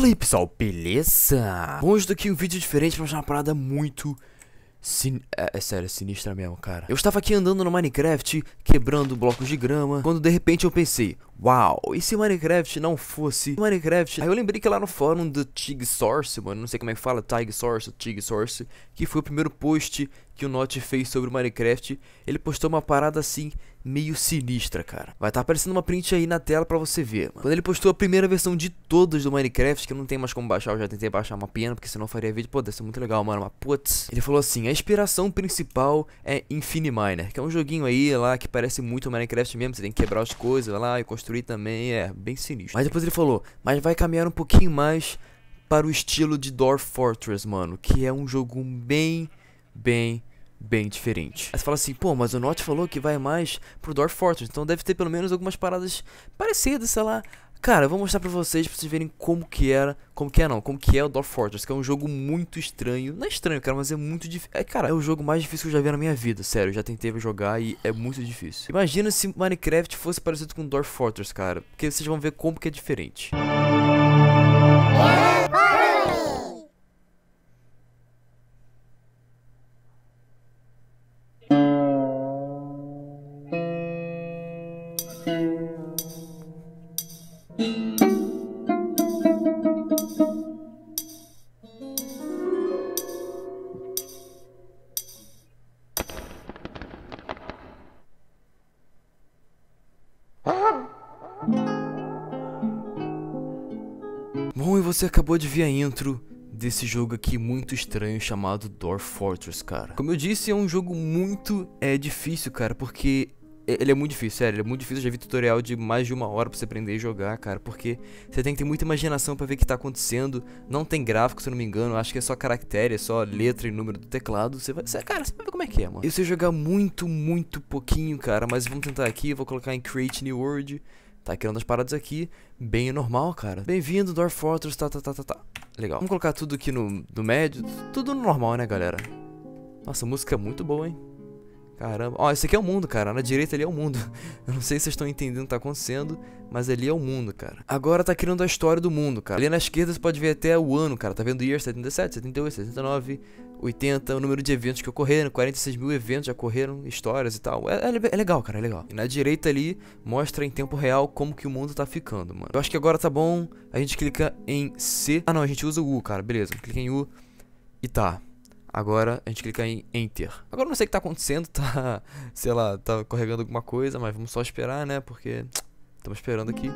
Fala aí pessoal, beleza? Bom, hoje tô aqui um vídeo diferente pra mostrar uma parada muito... Sin... É, é sério, é sinistra mesmo, cara. Eu estava aqui andando no Minecraft, quebrando blocos de grama, quando de repente eu pensei, Uau, e se Minecraft não fosse Minecraft? Aí eu lembrei que lá no fórum do Tig Source, mano, não sei como é que fala, Tig Source, Tig Source, que foi o primeiro post que o Notch fez sobre o Minecraft, ele postou uma parada assim, meio sinistra, cara. Vai estar tá aparecendo uma print aí na tela pra você ver, mano. Quando ele postou a primeira versão de todas do Minecraft, que não tem mais como baixar, eu já tentei baixar uma pena, porque senão faria vídeo, pô, deve ser muito legal, mano, mas putz. Ele falou assim, a inspiração principal é Infiniminer, que é um joguinho aí lá que parece muito Minecraft mesmo, você tem que quebrar as coisas lá e construir construir também é bem sinistro. Mas depois ele falou, mas vai caminhar um pouquinho mais para o estilo de Dwarf Fortress, mano, que é um jogo bem, bem, bem diferente. Aí você fala assim, pô, mas o Notch falou que vai mais pro Dwarf Fortress, então deve ter pelo menos algumas paradas parecidas, sei lá. Cara, eu vou mostrar pra vocês, pra vocês verem como que era, como que é não, como que é o Dwarf Fortress, que é um jogo muito estranho, não é estranho, cara, mas é muito difícil, é, cara, é o jogo mais difícil que eu já vi na minha vida, sério, eu já tentei jogar e é muito difícil. Imagina se Minecraft fosse parecido com Dwarf Fortress, cara, porque vocês vão ver como que é diferente. Bom, e você acabou de ver a intro desse jogo aqui muito estranho chamado Dwarf Fortress, cara. Como eu disse, é um jogo muito é, difícil, cara, porque ele é muito difícil, sério, ele é muito difícil. Eu já vi tutorial de mais de uma hora pra você aprender a jogar, cara, porque você tem que ter muita imaginação pra ver o que tá acontecendo. Não tem gráfico, se eu não me engano, acho que é só caractere, é só letra e número do teclado. Você vai, você, cara, você vai ver como é que é, mano. Eu sei jogar muito, muito pouquinho, cara, mas vamos tentar aqui, vou colocar em Create New World. Tá criando as paradas aqui, bem normal, cara. Bem-vindo, Dwarf Fortress, tá, tá, tá, tá, tá. Legal. Vamos colocar tudo aqui no, no médio, tudo normal, né, galera? Nossa, música é muito boa, hein? Caramba. Ó, esse aqui é o mundo, cara. Na direita ali é o mundo. Eu não sei se vocês estão entendendo o que tá acontecendo, mas ali é o mundo, cara. Agora tá criando a história do mundo, cara. Ali na esquerda você pode ver até o ano, cara. Tá vendo year 77, 78, 79, 80, o número de eventos que ocorreram, 46 mil eventos já ocorreram, histórias e tal. É, é, é, legal, cara, é legal. E na direita ali mostra em tempo real como que o mundo tá ficando, mano. Eu acho que agora tá bom. A gente clica em C. Ah, não, a gente usa o U, cara. Beleza, clica em U e tá. Agora a gente clica em Enter. Agora não sei o que tá acontecendo, tá, sei lá, tá corregando alguma coisa, mas vamos só esperar, né, porque estamos esperando aqui.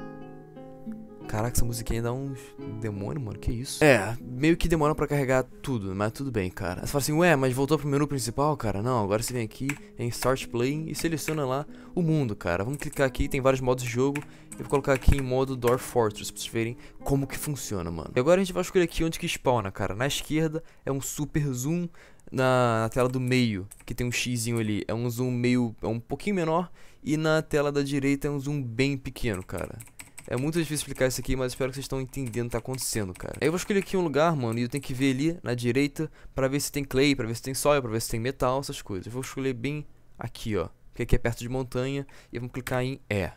Caraca, essa musiquinha dá uns demônio, mano, que isso? É, meio que demora pra carregar tudo, mas tudo bem, cara. Você fala assim, ué, mas voltou pro menu principal, cara? Não, agora você vem aqui em Start Playing e seleciona lá o mundo, cara. Vamos clicar aqui, tem vários modos de jogo. Eu vou colocar aqui em modo Door Fortress, pra vocês verem como que funciona, mano. E agora a gente vai escolher aqui onde que spawna, cara. Na esquerda é um super zoom na, na, tela do meio, que tem um xizinho ali, é um zoom meio, é um pouquinho menor, e na tela da direita é um zoom bem pequeno, cara. É muito difícil explicar isso aqui, mas espero que vocês estão entendendo o que tá acontecendo, cara. Aí eu vou escolher aqui um lugar, mano, e eu tenho que ver ali na direita pra ver se tem clay, pra ver se tem soil, pra ver se tem metal, essas coisas. Eu vou escolher bem aqui, ó, que aqui é perto de montanha, e vamos clicar em E.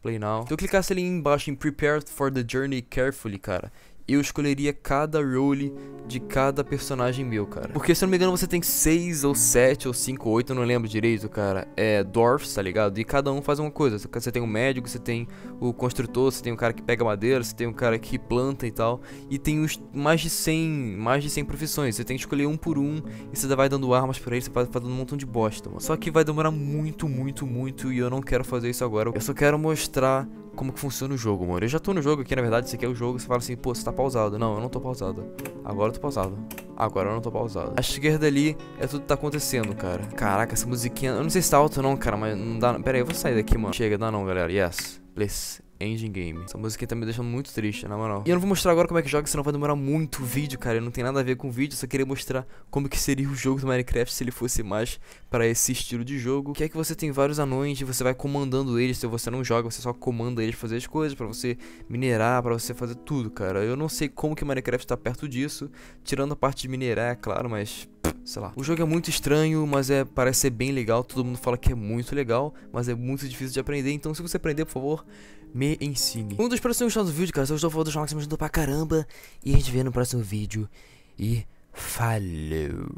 Play now. Se eu clicasse ali embaixo em Prepare for the Journey Carefully, cara, eu escolheria cada role de cada personagem meu, cara. Porque se eu não me engano você tem 6 ou 7 ou 5 ou 8, eu não lembro direito, cara. É dwarfs, tá ligado? E cada um faz uma coisa. Você tem o médico, você tem o construtor, você tem o cara que pega madeira, você tem o cara que planta e tal. E tem os mais de 100, mais de 100 profissões. Você tem que escolher um por um e você vai dando armas pra eles, você vai fazendo um montão de bosta, mano. Só que vai demorar muito, muito, muito e eu não quero fazer isso agora. Eu só quero mostrar como que funciona o jogo, mano. Eu já tô no jogo aqui, na verdade, aqui é o jogo. Você fala assim, pô, você tá pausado. Não, eu não tô pausado. Agora eu tô pausado. Agora eu não tô pausado. A esquerda ali é tudo que tá acontecendo, cara. Caraca, essa musiquinha. Eu não sei se tá alto não, cara, mas não dá. Pera aí, eu vou sair daqui, mano. Chega, dá não, galera. Yes. Please. Engine Game. Essa música tá me deixando muito triste, na moral. E eu não vou mostrar agora como é que joga, senão vai demorar muito o vídeo, cara. Não tem nada a ver com o vídeo, só queria mostrar como que seria o jogo do Minecraft se ele fosse mais para esse estilo de jogo. Que é que você tem vários anões e você vai comandando eles. Se você não joga, você só comanda eles fazer as coisas, para você minerar, para você fazer tudo, cara. Eu não sei como que Minecraft tá perto disso, tirando a parte de minerar, é claro, mas sei lá. O jogo é muito estranho, mas é parece ser bem legal. Todo mundo fala que é muito legal, mas é muito difícil de aprender. Então, se você aprender, por favor, me ensine. Um dos próximos do vídeo, cara. Eu estou falando do canal que você me ajudou pra caramba. E a gente vê no próximo vídeo. E falou.